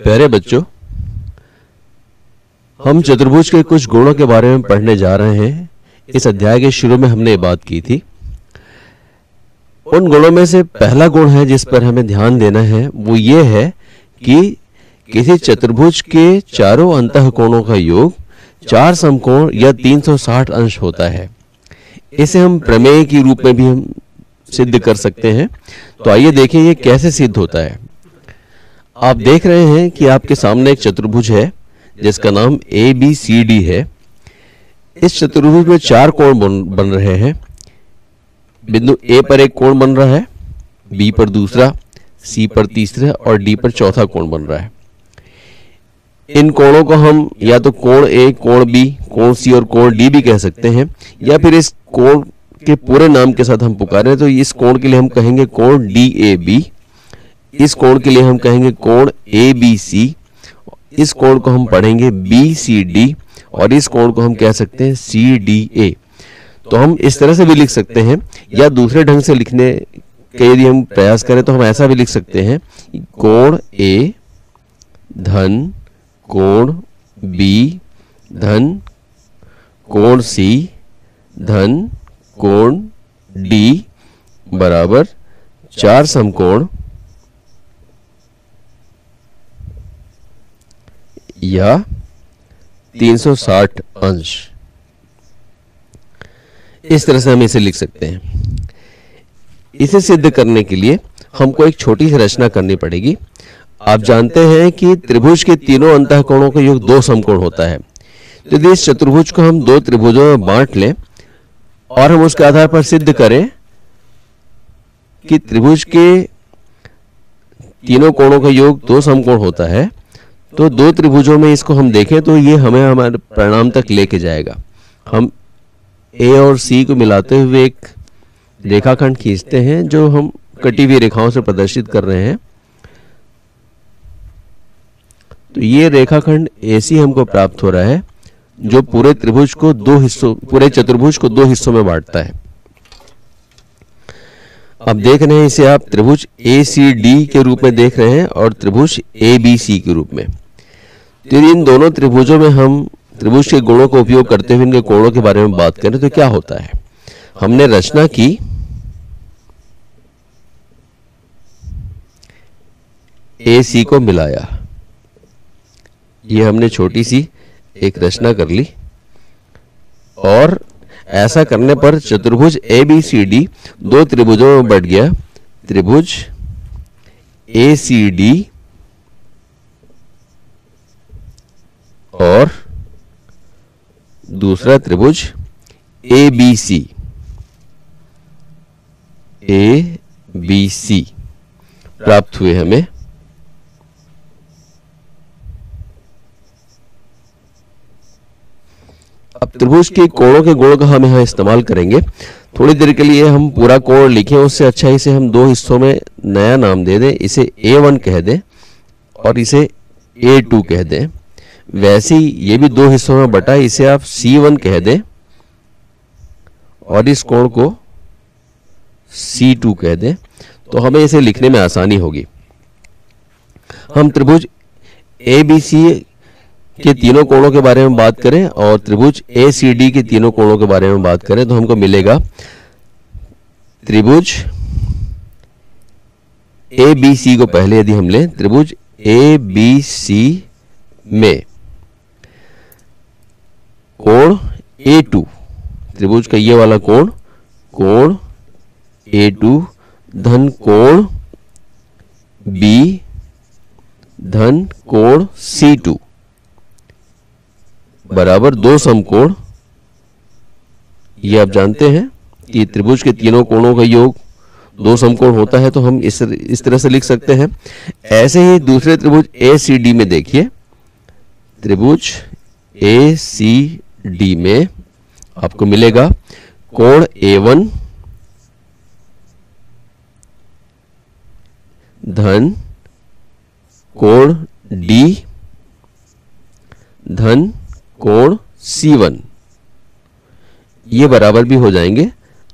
प्यारे बच्चों, हम चतुर्भुज के कुछ गुणों के बारे में पढ़ने जा रहे हैं। इस अध्याय के शुरू में हमने बात की थी। उन गुणों में से पहला गुण है जिस पर हमें ध्यान देना है, वो ये है कि किसी चतुर्भुज के चारों अंत कोणों का योग चार समकोण या 360 अंश होता है। इसे हम प्रमेय के रूप में भी हम सिद्ध कर सकते हैं। तो आइए देखें ये कैसे सिद्ध होता है। आप देख रहे हैं कि आपके सामने एक चतुर्भुज है जिसका नाम ए बी सी डी है। इस चतुर्भुज में चार कोण बन, बन रहे हैं। बिंदु ए पर एक कोण बन रहा है बी पर दूसरा सी पर तीसरा और डी पर चौथा कोण बन रहा है। इन कोणों को हम या तो कोण ए कोण बी कोण सी और कोण डी भी कह सकते हैं या फिर इस कोण के पूरे नाम के साथ हम पुकारें तो इस कोण के लिए हम कहेंगे कोण डी ए बी इस कोण के लिए हम कहेंगे कोण ए बी सी इस कोण को हम पढ़ेंगे बी सी डी और इस कोण को हम कह सकते हैं सी डी ए तो हम इस तरह से भी लिख सकते हैं या दूसरे ढंग से लिखने के यदि हम प्रयास करें तो हम ऐसा भी लिख सकते हैं। कोण ए धन, कोण बी धन, कोण सी धन, कोण डी बराबर, चार समकोण। या 360 अंश। इस तरह से हम इसे लिख सकते हैं। इसे सिद्ध करने के लिए हमको एक छोटी सी रचना करनी पड़ेगी। आप जानते हैं कि त्रिभुज के तीनों अंतः कोणों का योग दो समकोण होता है। तो यदि इस चतुर्भुज को हम दो त्रिभुजों में बांट लें और हम उसके आधार पर सिद्ध करें कि त्रिभुज के तीनों कोणों का योग दो समकोण होता है तो दो त्रिभुजों में इसको हम देखें तो ये हमें हमारे परिणाम तक लेके जाएगा। हम ए और सी को मिलाते हुए एक रेखाखंड खींचते हैं, जो हम कटी हुई रेखाओं से प्रदर्शित कर रहे हैं। तो ये रेखाखंड ऐसी हमको प्राप्त हो रहा है, जो पूरे त्रिभुज को दो हिस्सों, पूरे चतुर्भुज को दो हिस्सों में बांटता है। अब देख रहे हैं इसे आप त्रिभुज ए सी डी के रूप में देख रहे हैं और त्रिभुज ए बी सी के रूप में। तो इन दोनों त्रिभुजों में हम त्रिभुज के गुणों का उपयोग करते हुए इनके कोणों के बारे में बात करें तो क्या होता है? हमने रचना की। ए सी को मिलाया। ये हमने छोटी सी एक रचना कर ली। और ऐसा करने पर चतुर्भुज ए बी सी डी दो त्रिभुजों में बढ़ गया। त्रिभुज ए सी डी और दूसरा त्रिभुज A B C A B C प्राप्त हुए हमें। अब त्रिभुज के कोणों के गुणों का हम यहाँ इस्तेमाल करेंगे। थोड़ी देर के लिए हम पूरा कोण लिखें, उससे अच्छा इसे हम दो हिस्सों में नया नाम दे दें। इसे ए वन कह दें और इसे ए टू कह दें। वैसे ही ये भी दो हिस्सों में बटा, इसे आप सी वन कह दें और इस कोण को सी टू कह दें तो हमें इसे लिखने में आसानी होगी। हम त्रिभुज ए बी सी के तीनों कोणों के बारे में बात करें और त्रिभुज ए सी डी के तीनों कोणों के बारे में बात करें तो हमको मिलेगा त्रिभुज ए बी सी को पहले यदि हम लें, त्रिभुज ए बी सी में। कोण ए टू त्रिभुज का ये वाला कोण कोण ए टू धन कोण बी धन कोण सी टू बराबर दो समकोण। ये आप जानते हैं कि त्रिभुज के तीनों कोणों का योग। दो समकोण होता है तो हम इस इस तरह से लिख सकते हैं। ऐसे ही दूसरे त्रिभुज ए सी डी में देखिए। त्रिभुज ए सी डी में आपको मिलेगा कोण ए वन धन कोण डी धन कोण सी वन। ये बराबर भी हो जाएँगे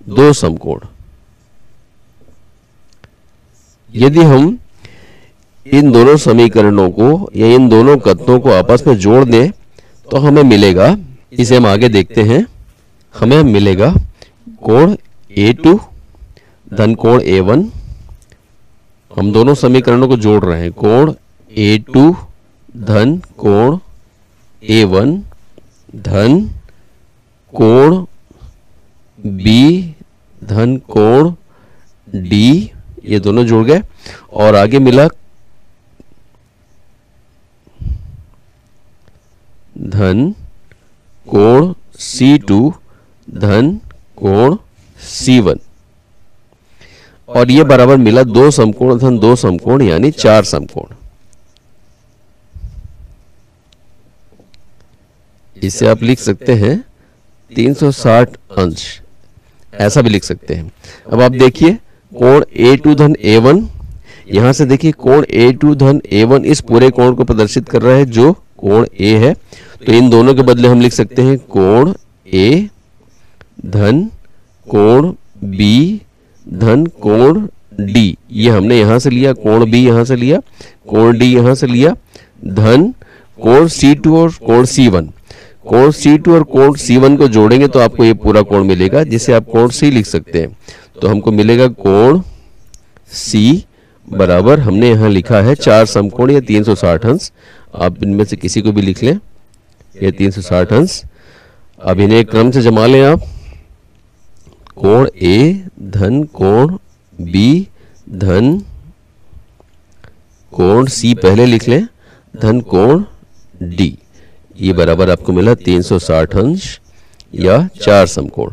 दो समकोण। यदि हम इन दोनों समीकरणों को या इन दोनों कथनों को आपस में जोड़ दें तो हमें मिलेगा इसे हम आगे देखते हैं। हमें मिलेगा कोण ए टू धन कोण ए वन हम दोनों समीकरणों को जोड़ रहे हैं। कोण A2 धन कोण A1 धन कोण बी धन कोण डी ये दोनों जुड़ गए। और आगे मिला धन कोण C2 धन कोण C1 और ये बराबर मिला दो समकोण, धन दो समकोण, यानी चार समकोण। इसे आप लिख सकते हैं 360 अंश। ऐसा भी लिख सकते हैं। अब आप देखिए, कोण A2 धन A1 यहाँ से देखिए, कोण A2 धन A1 इस पूरे कोण को प्रदर्शित कर रहा है, जो कोण A है। तो इन दोनों के बदले हम लिख सकते हैं कोण ए, धन कोण बी, धन कोण डी। ये हमने यहाँ से लिया, कोण बी यहाँ से लिया, कोण डी यहाँ से लिया, धन कोण सी टू और कोण सी वन। कोण सी टू और कोण सी वन को जोड़ेंगे तो आपको ये पूरा कोण मिलेगा, जिसे आप कोण सी लिख सकते हैं। तो हमको मिलेगा कोण सी बराबर, हमने यहाँ लिखा है चार समकोण या 360 अंश। आप इनमें से किसी को भी लिख लें। ये 360 अंश। अब इन्हें क्रम से जमा लें आप। कोण A, धन कोण B, धन कोण C पहले लिख लें। धन कोण D ये बराबर आपको मिला 360 अंश या चार समकोण।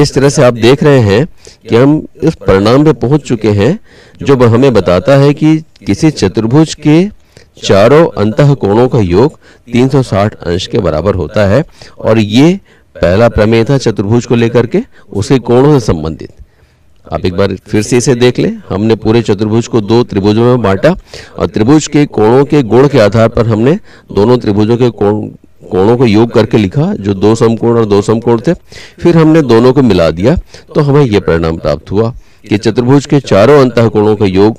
इस तरह से आप देख रहे हैं कि हम इस परिणाम पे पहुँच चुके हैं, जो हमें बताता है कि किसी चतुर्भुज के चारों अंत कोणों का योग 360 अंश के बराबर होता है और ये पहला प्रमेय था चतुर्भुज को लेकर के उसके कोणों से संबंधित। आप एक बार फिर से इसे देख लें। हमने पूरे चतुर्भुज को दो त्रिभुजों में बांटा और त्रिभुज के कोणों के गुण के आधार पर हमने दोनों त्रिभुजों के कोण, कोणों को योग करके लिखा, जो दो समकोण और दो समकोण थे। फिर हमने दोनों को मिला दिया तो हमें यह परिणाम प्राप्त हुआ कि चतुर्भुज के चारों अंत कोणों का योग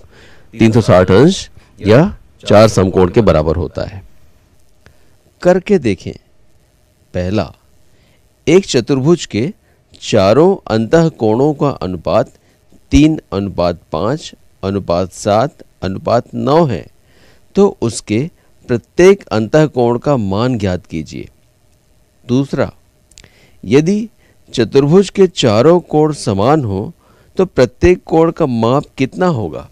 360 अंश या चार समकोण के बराबर होता है। करके देखें। पहला, एक चतुर्भुज के चारों अंत कोणों का अनुपात तीन, अनुपात पाँच, अनुपात सात, अनुपात नौ है। तो उसके प्रत्येक अंत कोण का मान ज्ञात कीजिए। दूसरा, यदि चतुर्भुज के चारों कोण समान हो तो प्रत्येक कोण का माप कितना होगा?